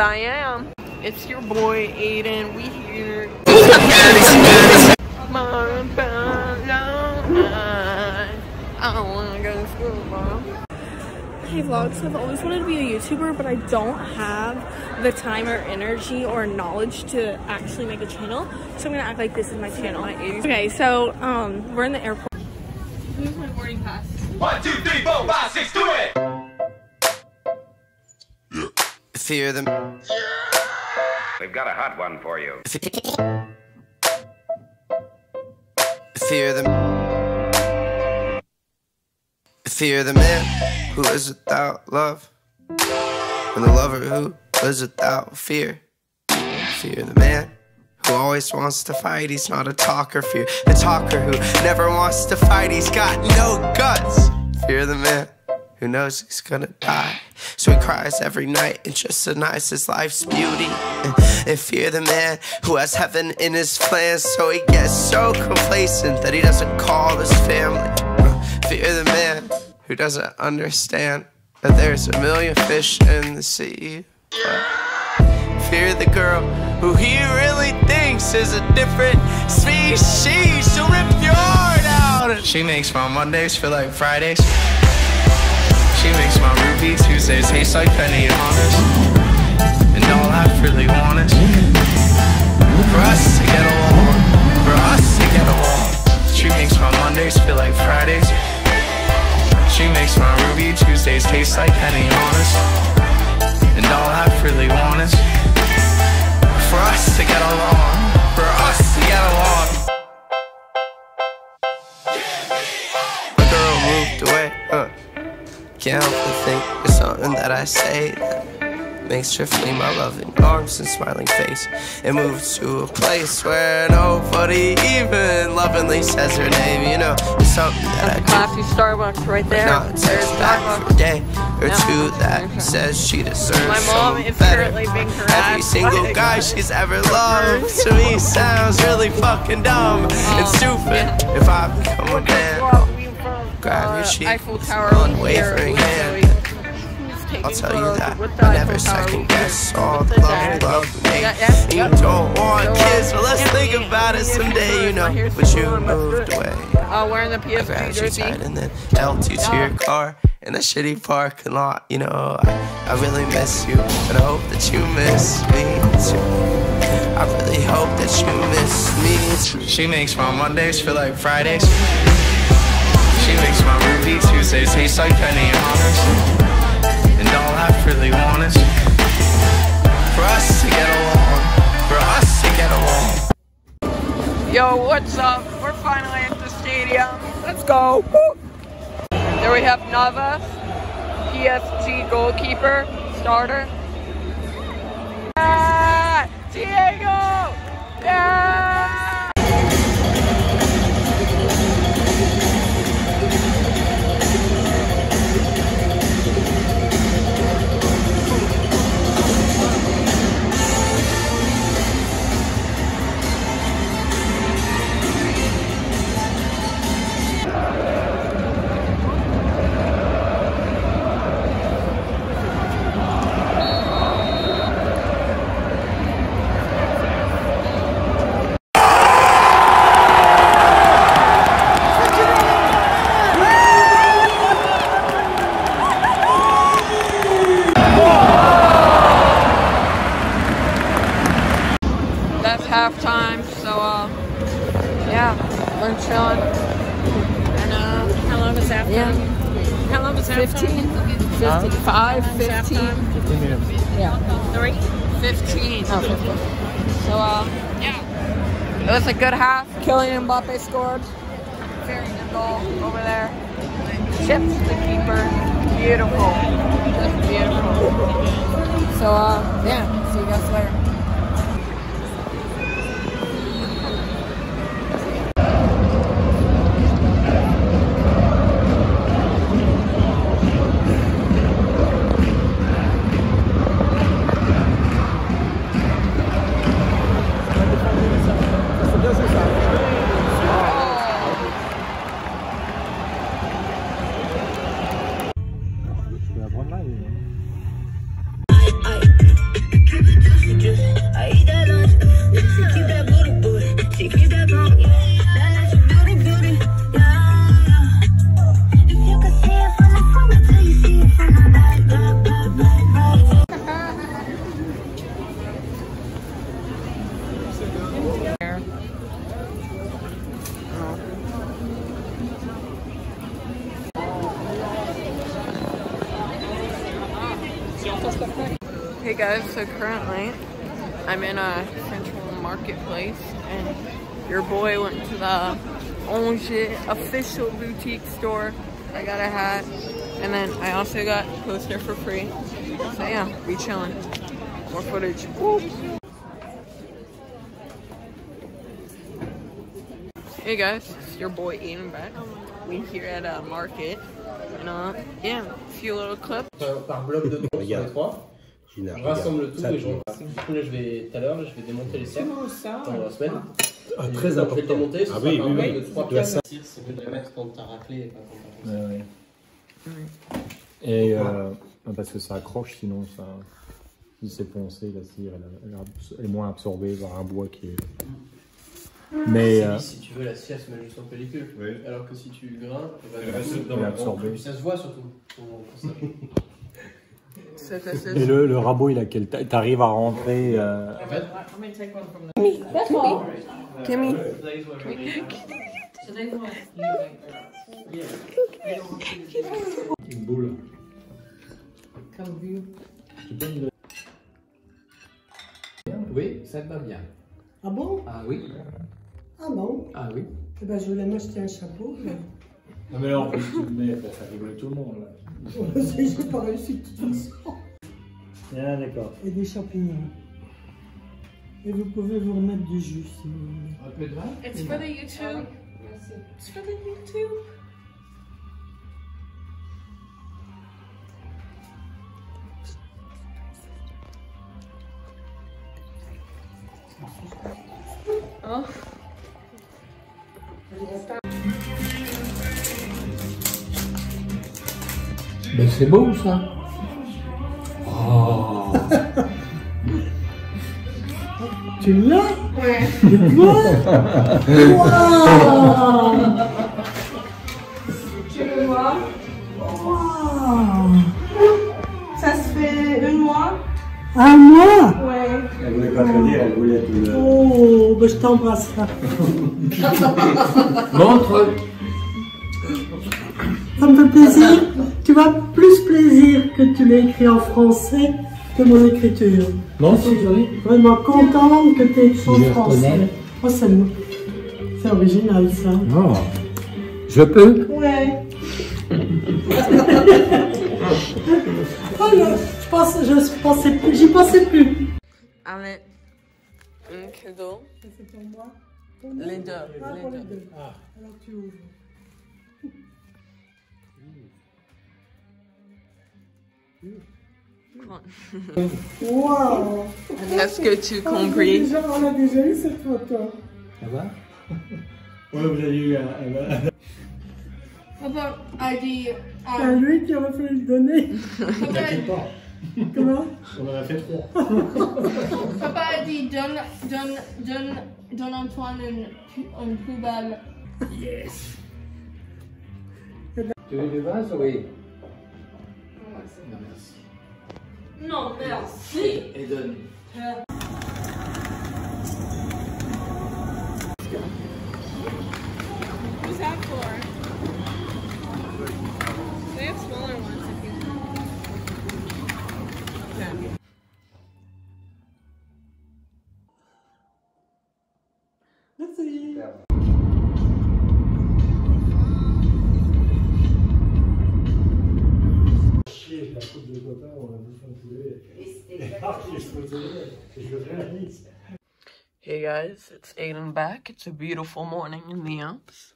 I am. It's your boy Aiden. We here. Hey vlogs, I've always wanted to be a YouTuber, but I don't have the time or energy or knowledge to actually make a channel. So I'm gonna act like this is my channel. Okay, so um, we're in the airport. Here's my boarding pass. One, two, three, four, five, six, do it! Fear them. We've got a hot one for you. Fear them. Fear the man who is without love, and the lover who is without fear. Fear the man who always wants to fight. He's not a talker. Fear the talker who never wants to fight. He's got no guts. Fear the man who knows he's gonna die. So he cries every night and just denies his life's beauty. And fear the man who has heaven in his plans. So he gets so complacent that he doesn't call his family. Fear the man who doesn't understand that there's a million fish in the sea. Fear the girl who he really thinks is a different species. She'll rip your heart out. She makes my Mondays feel like Fridays. She makes my ruby Tuesdays taste like penny honest. And all I really want is For us to get along For us to get along. She makes my Mondays feel like Fridays. She makes my ruby Tuesdays taste like penny honest. can't help but think of something that I say that makes her flee my loving arms and smiling face and move to a place where nobody even lovingly says her name. You know, it's something that That's I classy do. Starbucks right there. Not There's back for a day or no. two that says she deserves My mom is currently being harassed. Every single guy she's ever loved to me sounds really fucking dumb um, and stupid. Yeah. If I become a man. Grab your cheek unwavering hand. I'll tell you that I never second guess all the love, love me. You don't want kids, but let's think about it someday, you know. But you moved away. Uh, wearing the PSP I grabbed your tight and then helped you to your car in a shitty parking lot, you know. I, I really miss you, and I hope that you miss me too. I really hope that you miss me too. She makes my Mondays feel like Fridays makes my movie taste like penny honors And all I really For us to get along For us to get along Yo, what's up? We're finally at the stadium Let's go! Woo! There we have Navas PFT goalkeeper, starter Diego! Yeah! a good half. Kylian Mbappe scored. Very good goal over there. Chips the keeper. Beautiful. Just beautiful. So, uh, yeah, see you guys later. Hey guys, so currently I'm in a central marketplace and your boy went to the Angers official boutique store. I got a hat and then I also got a poster for free. So yeah, be chilling. More footage. Woo. Hey guys, it's your boy Ian back. We here at a market. And uh, yeah, a few little clips. les trois. On rassemble tout et je. Du coup là je vais tout à l'heure je vais démonter les cercles dans la semaine. Ah, très coup, quand Je vais important. démonter, ce Ah oui, oui, oui. de trois Tu as pièces. ça. C'est mieux de la mettre quand t'as raclé et pas quand t'as ouais. Et euh, parce que ça accroche, sinon ça, si c'est poncé, la cire elle, elle est moins absorbée par un bois qui est. Mais C'est euh, si tu veux la cire se met juste en pellicule. Oui. Alors que si tu grains, Elle est absorbée. Puis ça se voit surtout. Faut- faut ça. C'est que c'est- et le, le rabot, il a quel ta- T'arrives à rentrer. euh, En fait, Kimmy. Une boule. oui, ça te va bien. Ah bon? Ah oui Ah bon? Ah oui Eh ben, je voulais m'acheter un chapeau. mais Non, mais plus, tu le mets pour faire rigoler tout le monde. Là. J'ai pas réussi de toute façon. Ah, d'accord. Et des champignons. Et vous pouvez vous remettre du jus si vous voulez. Un peu de vin It's for the YouTube. It's for the YouTube. Oh. Mais c'est beau ça Tu l'as Ouais. Tu vois Waouh Tu le vois? Waouh Ça se fait un mois? Un mois Ouais. Elle voulait pas te dire, elle voulait te le. Oh, ben je t'embrasserai. Montre Ça me fait plaisir. Tu vois, plus plaisir que tu l'as écrit en français que mon écriture. Non, Je suis vraiment contente que tu aies écrit en français. Oh, c'est c'est original ça. Non. Je peux Ouais. oh je pense, je pensais plus, j'y pensais plus. Avec un cadeau. C'est pour moi. Les deux. Ah, Les pour les deux. deux. Alors tu ouvres. Wow. Est-ce que tu On a compris? déjà- On a déjà eu cette photo. Ça va? Ouais, vous avez eu un. un- Papa a dit. C'est Um, lui qui aurait fallu le donner. Papa, Comment? On en a fait trois. Papa a dit donne, donne, donne, donne Antoine une, une poubelle. Tu veux du vin, Zoé? Non, merci. Non, merci. Et donne. Hey guys, it's Aiden back. It's a beautiful morning in the Alps.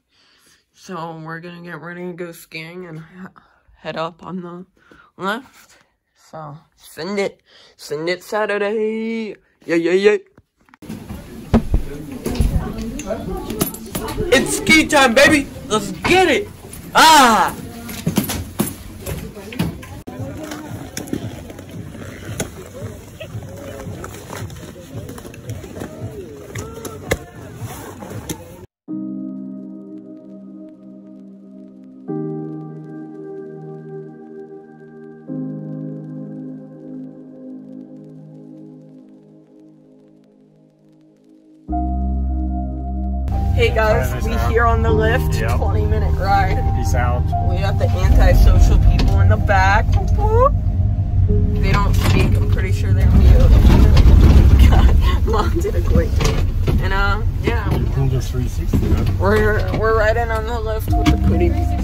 So we're gonna get ready to go skiing and head up on the left. So send it, send it Saturday. Yeah, yeah, yeah. It's ski time, baby. Let's get it. Ah. guys. We out. here on the lift. Yep. 20 minute ride. Peace out. We got the antisocial people in the back. They don't speak. I'm pretty sure they're mute. God, mom did a great thing. And uh, yeah. We're we're riding on the lift with the pretty.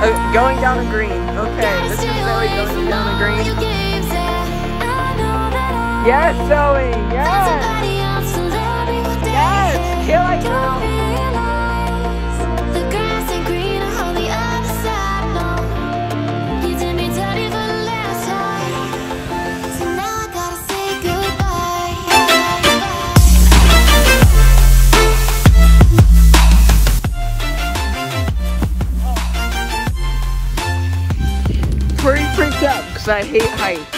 Uh, going down the green. Okay, this is Zoe going down the green. Yes, Zoe. Yes. Yes. Kill it, girl. Because I hate heights.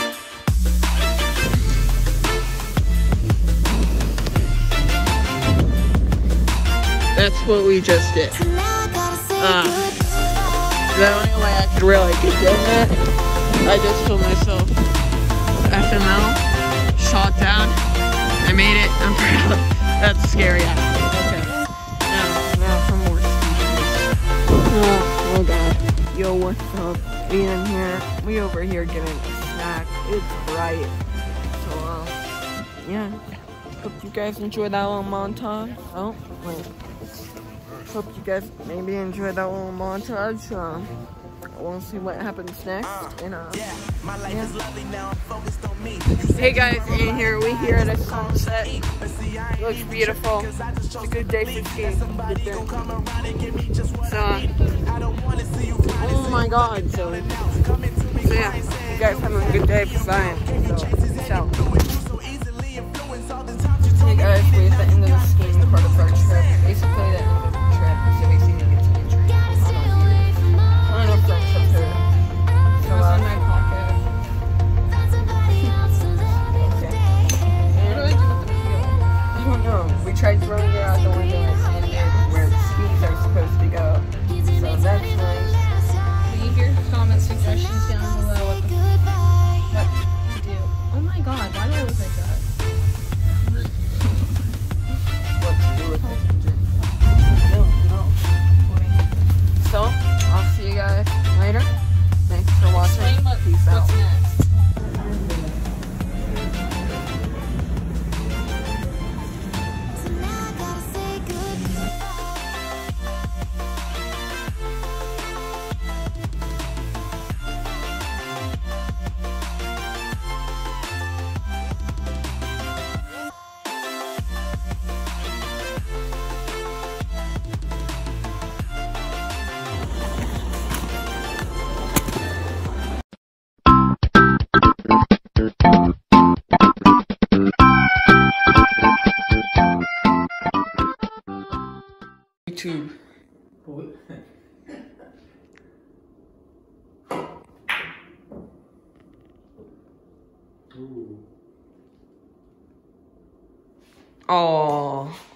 That's what we just did. Uh, the only way I could really get in it, I just told myself, FML, shot down, I made it, I'm proud. That's scary. Yo, what's up? Ian here. We over here getting a snack. It's bright. So, uh, yeah. Hope you guys enjoyed that little montage. Oh, wait. Hope you guys maybe enjoyed that little montage. Um, we'll see what happens next. And, uh, yeah. Hey guys, Ian here. We here at a sunset. Looks beautiful. It's a good day for skiing. So, oh my god. So, so yeah, you guys have a good day. Bye. So, so. Hey guys, we're at the end of the skiing part of our trip. Basically, Explain YouTube. Oh.